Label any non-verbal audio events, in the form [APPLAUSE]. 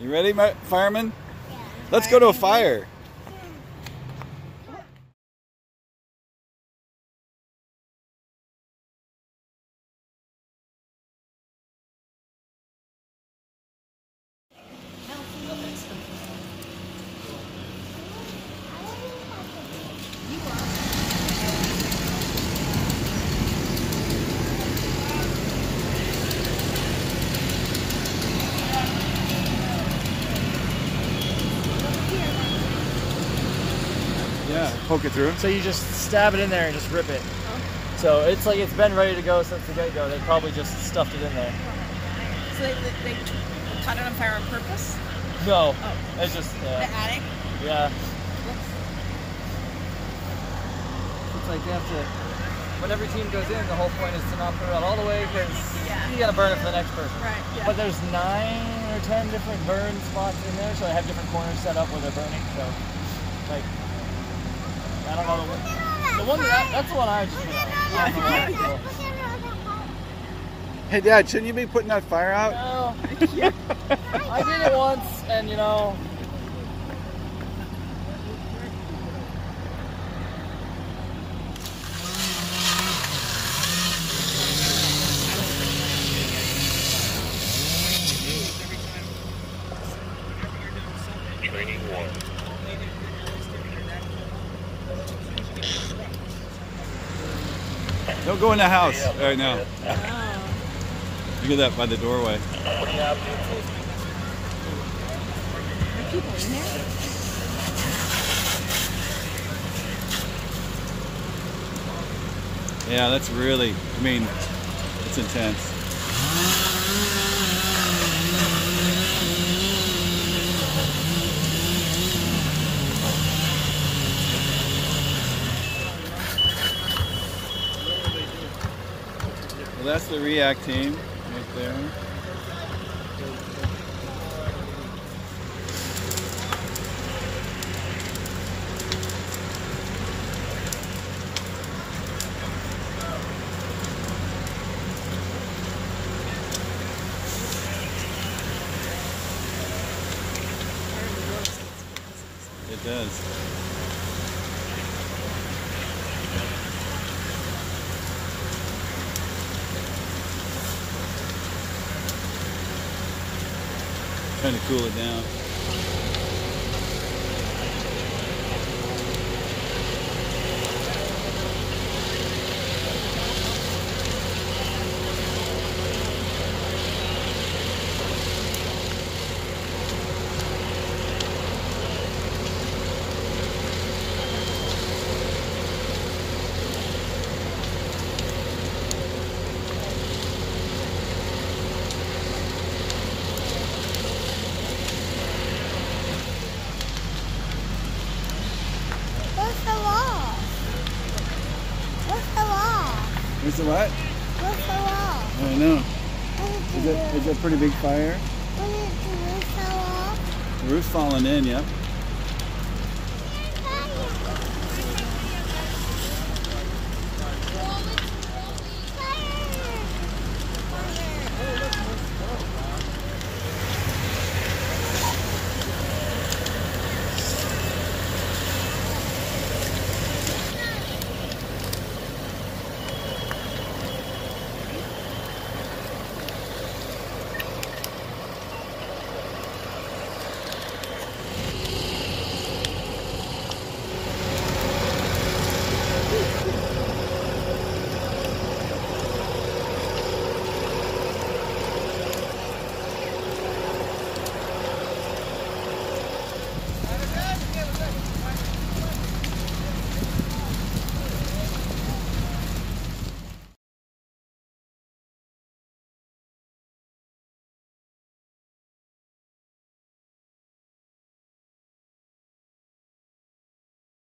You ready, fireman? Yeah. Let's go to a fire. Poke it through. So you just stab it in there and just rip it. So it's like it's been ready to go since the get-go. They probably just stuffed it in there. So they, they, they caught it on fire on purpose? No. Oh. It's just... Uh, the attic? Yeah. It's like they have to... When every team goes in, the whole point is to not put it out all the way because yeah. you gotta burn it for the next person. Right, yeah. But there's nine or ten different burn spots in there, so they have different corners set up where they're burning, so... Like, I don't know the one. The one that that's the one I just put out. Hey Dad, shouldn't you be putting that fire out? No. [LAUGHS] I did it once and you know Training one. Don't go in the house right now. Look at that by the doorway. people in there? Yeah, that's really, I mean, it's intense. Well, that's the REACT team right there. It does. Trying to cool it down. What's the what? What's the wall? I know. Is it, is it a pretty big fire? When did the roof fall off? The roof's falling in, yep.